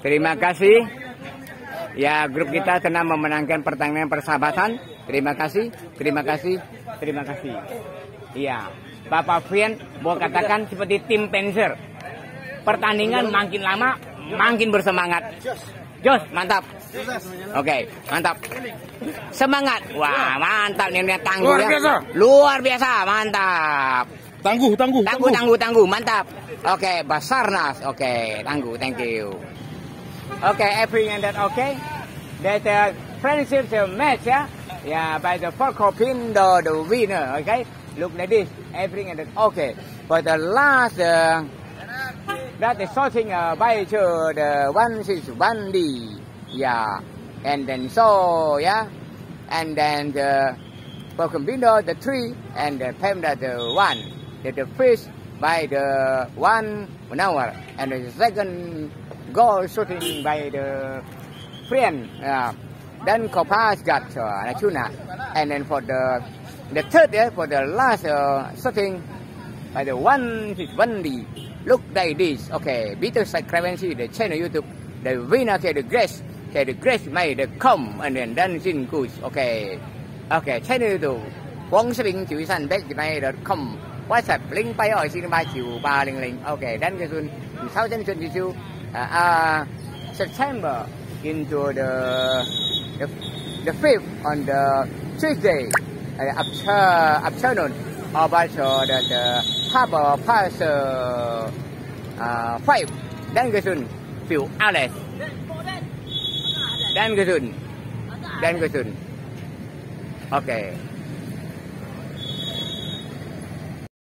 Terima kasih. Ya, grup kita telah memenangkan pertandingan persahabatan. Terima kasih, terima kasih, terima kasih. Iya, Bapak Fian mau katakan seperti tim Panzer. Pertandingan makin lama makin bersemangat. Jos, mantap. Oke, mantap. Semangat. Wah, mantap nih tangguh Luar ya. biasa. Luar biasa, mantap. Tangguh, tangguh, Tangguh, tangguh, tangguh, mantap. Oke, Basarnas. Oke, tangguh, thank you. Everything that okay. That uh, friendship uh, match, yeah, yeah, by the Forkopin, the, the winner. Okay, look like this, that okay. But the last, uh, that is sorting uh, by to the one six one D, yeah, and then so yeah, and then the window the three and the panda the one, the, the fish by the one one hour, and the second Go shooting by the friend, à, uh, then Kopas got à, uh, tuna, and then for the the third year, for the last uh, shooting by the one six one Look like this. Okay, Peter Sacravency, the channel YouTube, the winner, okay, the grace, okay, the grace made the come. And then dancing good. Okay, okay, channel YouTube, Quang Sinh chữ xanh bet này com. WhatsApp link bay ở xin ba chiều ba linh linh. Okay, then cái xuân sáu chân xuân chiều uh, uh, September into the the the fifth on the Tuesday uh, after afternoon about uh, the, the harbor pass uh, uh, five. Then cái xuân phiêu Alex then cái okay.